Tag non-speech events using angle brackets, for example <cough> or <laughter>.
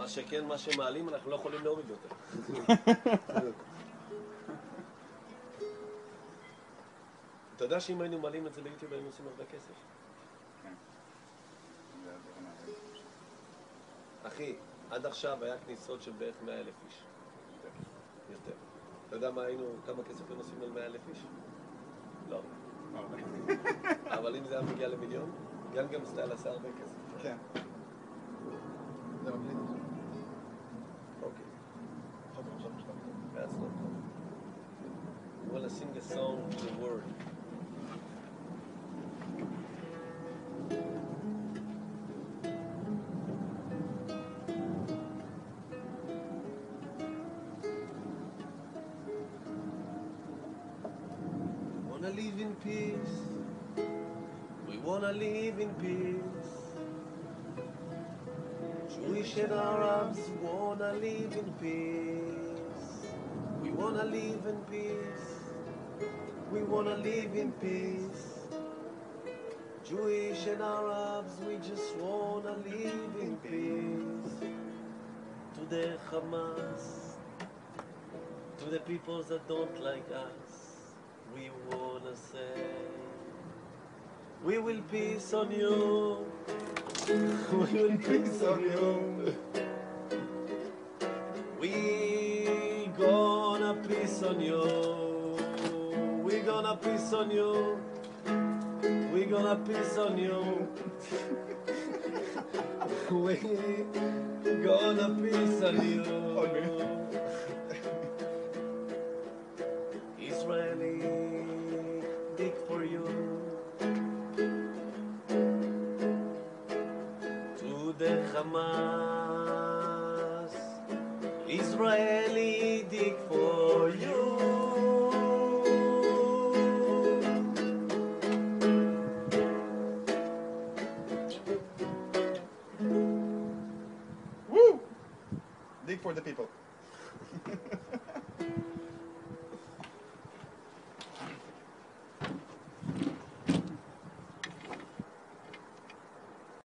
מה שכן, מה שמעלים, אנחנו לא יכולים להוריד יותר. <laughs> אתה יודע שאם היינו מעלים את זה ליוטיוב היינו עושים הרבה כסף? כן. אחי, עד עכשיו היה כניסות של בערך 100 אלף איש. יותר. אתה יודע מה היינו, כמה כסף היינו עושים על 100 אלף איש? לא. <laughs> אבל אם זה היה מגיע למיליון, גנגם סטייל עשה הרבה כסף. כן. Sing a song to the world. We Wanna live in peace. We wanna live in peace. Jewish and Arabs wanna live in peace. We wanna live in peace. We wanna live in peace. Jewish and Arabs, we just wanna live in peace. To the Hamas, to the peoples that don't like us, we wanna say, we will peace on you. <laughs> we will peace on you. We gonna peace on you. We gonna peace on you. We gonna peace on you. <laughs> we gonna peace on you. Israeli dig for you. To the Hamas, Israeli dig for you. Dig for the people. <laughs>